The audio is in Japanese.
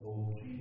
おい!